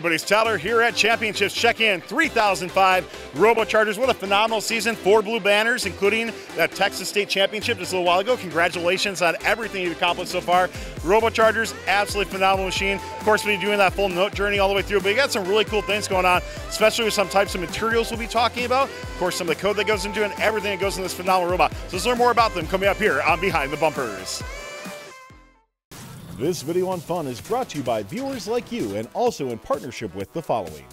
Everybody's Tyler here at Championships. Check in 3005 Robochargers. What a phenomenal season. Four blue banners, including that Texas State Championship just a little while ago. Congratulations on everything you've accomplished so far. Robochargers, absolutely phenomenal machine. Of course, we'll be doing that full note journey all the way through, but you got some really cool things going on, especially with some types of materials we'll be talking about. Of course, some of the code that goes into it and everything that goes in this phenomenal robot. So let's learn more about them coming up here on Behind the Bumpers. This video on fun is brought to you by viewers like you and also in partnership with the following.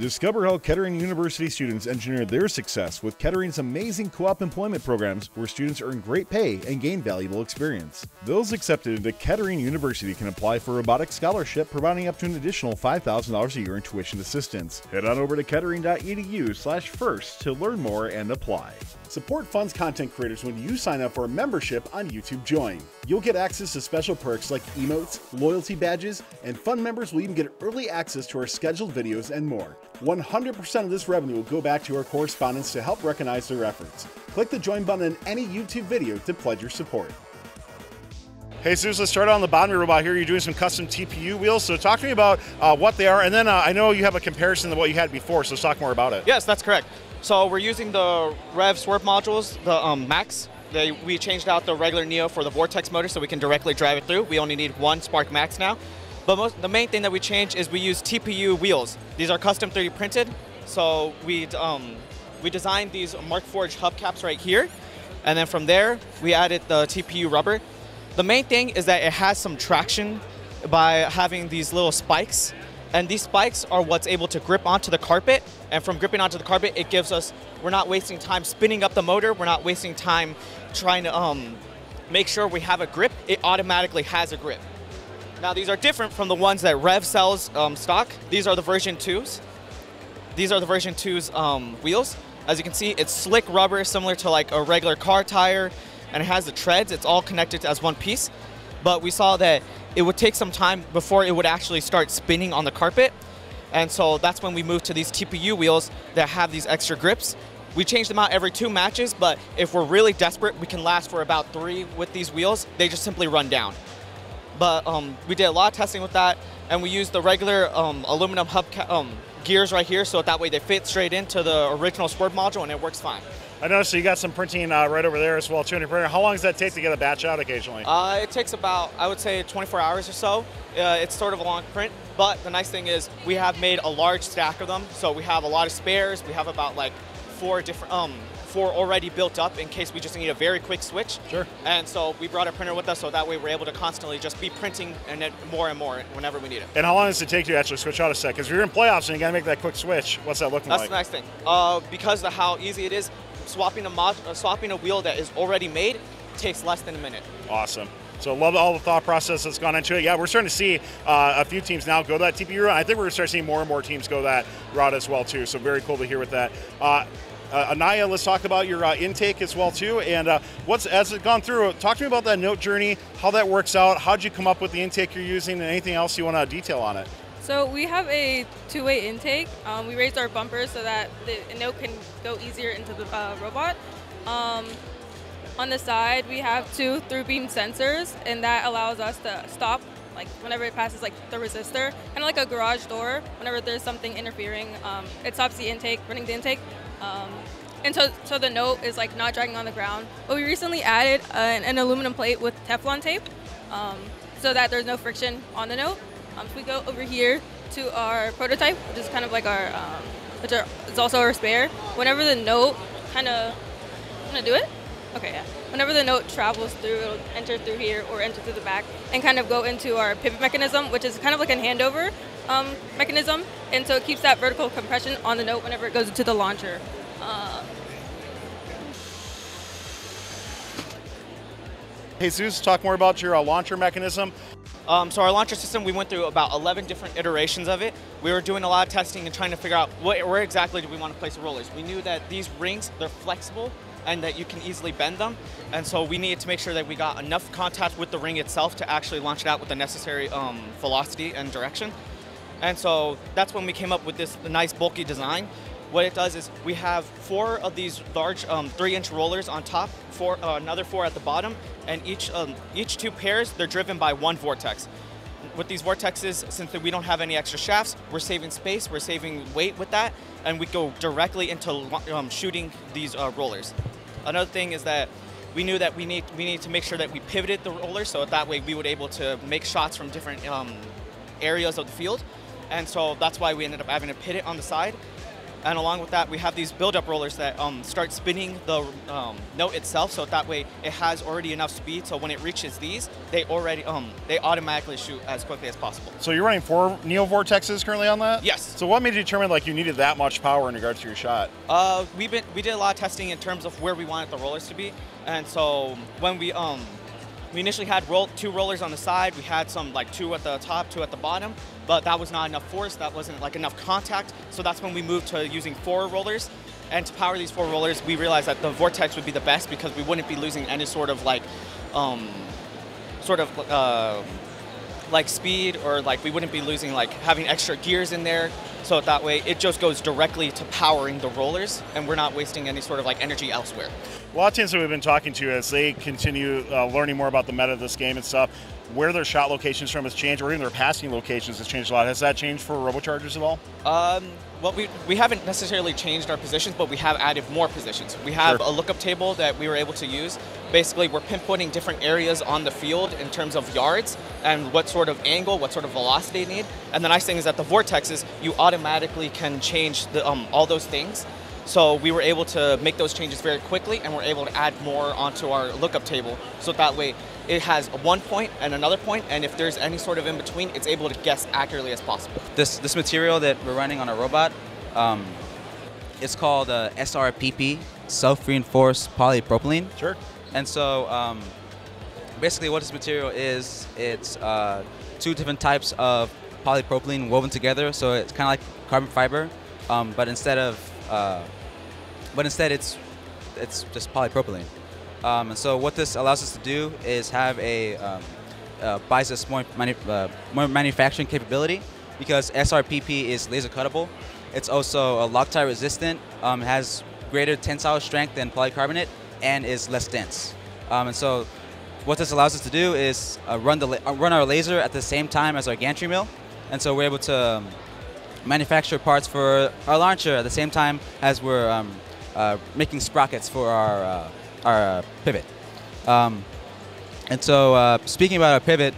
Discover how Kettering University students engineer their success with Kettering's amazing co op employment programs where students earn great pay and gain valuable experience. Those accepted into Kettering University can apply for a robotics scholarship, providing up to an additional $5,000 a year in tuition assistance. Head on over to kettering.edu slash first to learn more and apply. Support Fun's content creators when you sign up for a membership on YouTube Join. You'll get access to special perks like emotes, loyalty badges, and Fun members will even get early access to our scheduled videos and more. 100% of this revenue will go back to our correspondents to help recognize their efforts. Click the join button in any YouTube video to pledge your support. Hey, Zeus, let's start on the bottom of your robot here. You're doing some custom TPU wheels. So talk to me about uh, what they are. And then uh, I know you have a comparison to what you had before, so let's talk more about it. Yes, that's correct. So we're using the Rev Swerve modules, the um, Max. They, we changed out the regular Neo for the Vortex motor so we can directly drive it through. We only need one Spark Max now. But most, the main thing that we changed is we use TPU wheels. These are custom 3D printed. So we, um, we designed these Markforged hubcaps right here. And then from there, we added the TPU rubber. The main thing is that it has some traction by having these little spikes. And these spikes are what's able to grip onto the carpet. And from gripping onto the carpet, it gives us, we're not wasting time spinning up the motor. We're not wasting time trying to um, make sure we have a grip. It automatically has a grip. Now these are different from the ones that Rev sells um, stock. These are the version 2s. These are the version 2's um, wheels. As you can see, it's slick rubber, similar to like a regular car tire and it has the treads. It's all connected as one piece. But we saw that it would take some time before it would actually start spinning on the carpet. And so that's when we moved to these TPU wheels that have these extra grips. We change them out every two matches, but if we're really desperate, we can last for about three with these wheels. They just simply run down. But um, we did a lot of testing with that, and we used the regular um, aluminum hub um, gears right here, so that way they fit straight into the original Swerve module, and it works fine. I noticed you got some printing uh, right over there as well, 200 printer. How long does that take to get a batch out occasionally? Uh, it takes about, I would say, 24 hours or so. Uh, it's sort of a long print, but the nice thing is we have made a large stack of them, so we have a lot of spares. We have about like four different, um, four already built up in case we just need a very quick switch. Sure. And so we brought a printer with us, so that way we're able to constantly just be printing and more and more whenever we need it. And how long does it take to actually switch out a set? Because if you're in playoffs and you got to make that quick switch. What's that looking That's like? That's the nice thing. Uh, because of how easy it is, swapping a uh, swapping a wheel that is already made takes less than a minute. Awesome. So love all the thought process that's gone into it. Yeah, we're starting to see uh, a few teams now go that TPU route. I think we're going to start seeing more and more teams go that route as well too. So very cool to hear with that. Uh, uh, Anaya, let's talk about your uh, intake as well too, and uh, what's as it gone through. Talk to me about that note journey, how that works out, how'd you come up with the intake you're using, and anything else you want to detail on it. So we have a two-way intake. Um, we raised our bumpers so that the note can go easier into the uh, robot. Um, on the side, we have two through beam sensors, and that allows us to stop like whenever it passes like the resistor, kind of like a garage door. Whenever there's something interfering, um, it stops the intake, running the intake. Um, and so, so the note is like not dragging on the ground. But we recently added an, an aluminum plate with Teflon tape, um, so that there's no friction on the note. Um, so we go over here to our prototype, which is kind of like our, um, which are, is also our spare. Whenever the note kind of, I'm gonna do it? Okay, yeah. Whenever the note travels through, it'll enter through here or enter through the back and kind of go into our pivot mechanism, which is kind of like a handover um, mechanism. And so it keeps that vertical compression on the note whenever it goes into the launcher. Jesus, talk more about your uh, launcher mechanism. Um, so our launcher system, we went through about 11 different iterations of it. We were doing a lot of testing and trying to figure out what, where exactly do we want to place the rollers. We knew that these rings, they're flexible and that you can easily bend them. And so we needed to make sure that we got enough contact with the ring itself to actually launch it out with the necessary um, velocity and direction. And so that's when we came up with this nice bulky design. What it does is we have four of these large um, three-inch rollers on top, four, uh, another four at the bottom, and each um, each two pairs they're driven by one vortex. with these vortexes, since we don't have any extra shafts, we're saving space, we're saving weight with that, and we go directly into um, shooting these uh, rollers. Another thing is that we knew that we need we need to make sure that we pivoted the roller so that way we would able to make shots from different um, areas of the field, and so that's why we ended up having to pivot on the side and along with that, we have these build-up rollers that um, start spinning the um, note itself, so that way it has already enough speed. So when it reaches these, they already um, they automatically shoot as quickly as possible. So you're running four Neo Vortexes currently on that? Yes. So what made you determine like you needed that much power in regards to your shot? Uh, we been we did a lot of testing in terms of where we wanted the rollers to be, and so when we um we initially had roll, two rollers on the side. We had some like two at the top, two at the bottom, but that was not enough force. That wasn't like enough contact. So that's when we moved to using four rollers. And to power these four rollers, we realized that the Vortex would be the best because we wouldn't be losing any sort of like, um, sort of uh, like speed or like we wouldn't be losing like having extra gears in there. So that way it just goes directly to powering the rollers and we're not wasting any sort of like energy elsewhere. A lot of teams that we've been talking to as they continue uh, learning more about the meta of this game and stuff, where their shot locations from has changed, or even their passing locations has changed a lot. Has that changed for RoboChargers at all? Um, well, we, we haven't necessarily changed our positions, but we have added more positions. We have sure. a lookup table that we were able to use. Basically, we're pinpointing different areas on the field in terms of yards and what sort of angle, what sort of velocity they need. And the nice thing is that the vortexes, you automatically can change the, um, all those things. So we were able to make those changes very quickly and we're able to add more onto our lookup table. So that way it has one point and another point, and if there's any sort of in between, it's able to guess accurately as possible. This this material that we're running on a robot, um, it's called uh, SRPP, self-reinforced polypropylene. Sure. And so, um, basically, what this material is, it's uh, two different types of polypropylene woven together. So it's kind of like carbon fiber, um, but instead of uh, but instead it's it's just polypropylene. Um, and so what this allows us to do is have a um, uh, buys us more, manu uh, more manufacturing capability because SRPP is laser cuttable. It's also a Loctite resistant, um, has greater tensile strength than polycarbonate, and is less dense. Um, and so what this allows us to do is uh, run, the uh, run our laser at the same time as our gantry mill. And so we're able to um, manufacture parts for our launcher at the same time as we're um, uh, making sprockets for our uh, our uh, pivot. Um, and so, uh, speaking about our pivot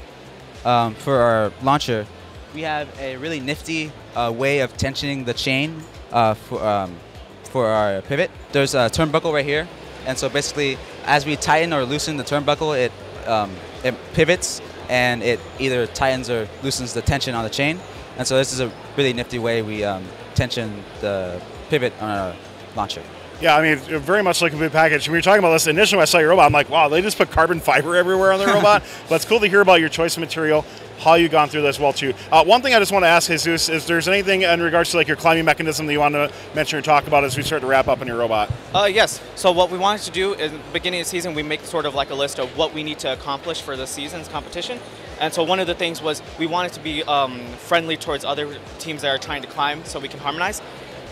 um, for our launcher, we have a really nifty uh, way of tensioning the chain for, um, for our pivot. There's a turnbuckle right here, and so basically, as we tighten or loosen the turnbuckle, it um, it pivots and it either tightens or loosens the tension on the chain. And so this is a really nifty way we um, tension the pivot on our launcher. Yeah, I mean, very much like a big package. When you're talking about this, initially when I saw your robot, I'm like, wow, they just put carbon fiber everywhere on the robot. but it's cool to hear about your choice of material, how you've gone through this well too. Uh, one thing I just want to ask Jesus is, there's anything in regards to like your climbing mechanism that you want to mention or talk about as we start to wrap up on your robot? Uh, yes. So what we wanted to do in the beginning of the season, we make sort of like a list of what we need to accomplish for the season's competition. And so one of the things was we wanted to be um, friendly towards other teams that are trying to climb so we can harmonize.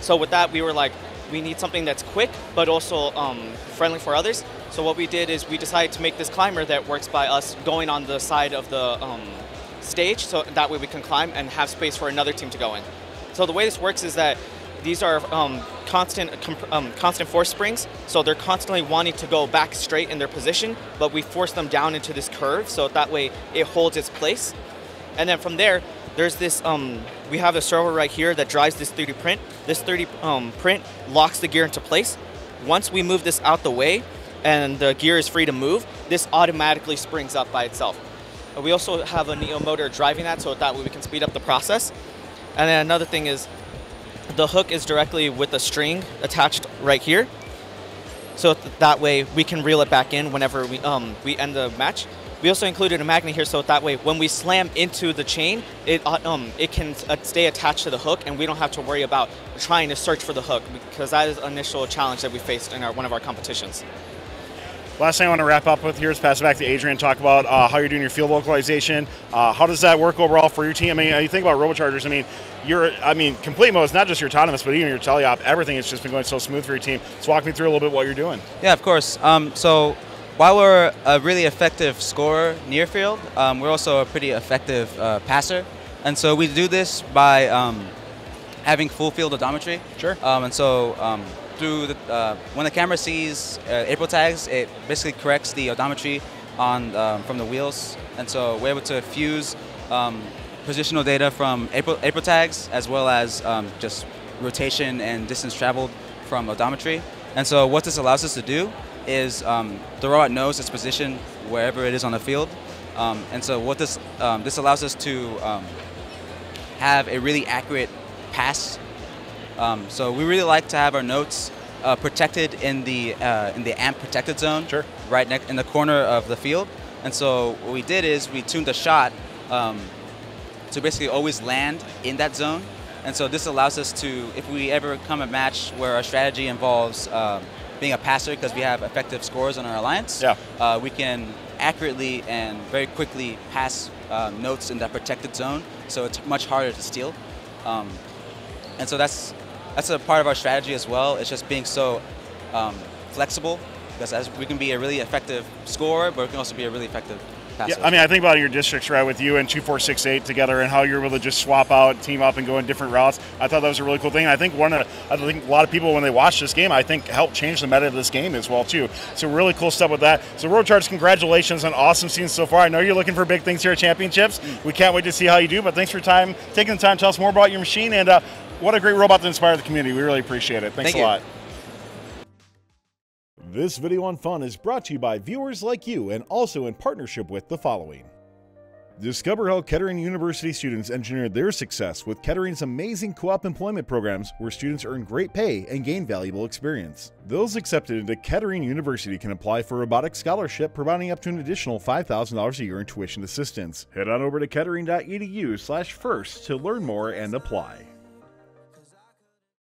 So with that, we were like, we need something that's quick but also um, friendly for others. So what we did is we decided to make this climber that works by us going on the side of the um, stage, so that way we can climb and have space for another team to go in. So the way this works is that these are um, constant um, constant force springs, so they're constantly wanting to go back straight in their position, but we force them down into this curve, so that way it holds its place. And then from there, there's this, um, we have a servo right here that drives this 3D print. This 3D um, print locks the gear into place. Once we move this out the way and the gear is free to move, this automatically springs up by itself. We also have a Neo motor driving that so that way we can speed up the process. And then another thing is the hook is directly with a string attached right here. So that way we can reel it back in whenever we, um, we end the match. We also included a magnet here so that way when we slam into the chain, it, uh, um, it can uh, stay attached to the hook and we don't have to worry about trying to search for the hook because that is an initial challenge that we faced in our, one of our competitions. Last thing I want to wrap up with here is pass it back to Adrian. Talk about uh, how you're doing your field localization. Uh, how does that work overall for your team? I mean, you think about RoboChargers. I mean, you're, I mean, complete mode is not just your autonomous, but even your teleop. Everything has just been going so smooth for your team. So walk me through a little bit what you're doing. Yeah, of course. Um, so while we're a really effective scorer near field, um, we're also a pretty effective uh, passer. And so we do this by um, having full field odometry. Sure. Um, and so um, through the, uh, when the camera sees uh, April tags, it basically corrects the odometry on um, from the wheels. And so we're able to fuse um, positional data from April, April tags as well as um, just rotation and distance traveled from odometry. And so what this allows us to do is um, the robot knows its position wherever it is on the field. Um, and so what this um, this allows us to um, have a really accurate pass. Um, so we really like to have our notes uh, protected in the uh, in the amp protected zone, Sure. right next in the corner of the field. And so what we did is we tuned the shot um, to basically always land in that zone. And so this allows us to, if we ever come a match where our strategy involves um, being a passer because we have effective scores on our alliance, Yeah. uh, we can accurately and very quickly pass uh, notes in that protected zone. So it's much harder to steal. Um, and so that's that's a part of our strategy as well. It's just being so um, flexible because as we can be a really effective scorer, but we can also be a really effective. Yeah, I mean, I think about your districts, right, with you and 2468 together and how you're able to just swap out, team up, and go in different routes. I thought that was a really cool thing. I think one of, I think a lot of people, when they watch this game, I think helped change the meta of this game as well, too. So, really cool stuff with that. So, Road Charge, congratulations on awesome season so far. I know you're looking for big things here at Championships. We can't wait to see how you do, but thanks for time, taking the time to tell us more about your machine, and uh, what a great robot to inspire the community. We really appreciate it. Thanks Thank a you. lot. This video on fun is brought to you by viewers like you and also in partnership with the following. Discover how Kettering University students engineered their success with Kettering's amazing co op employment programs where students earn great pay and gain valuable experience. Those accepted into Kettering University can apply for a robotics scholarship providing up to an additional $5,000 a year in tuition assistance. Head on over to kettering.edu slash first to learn more and apply.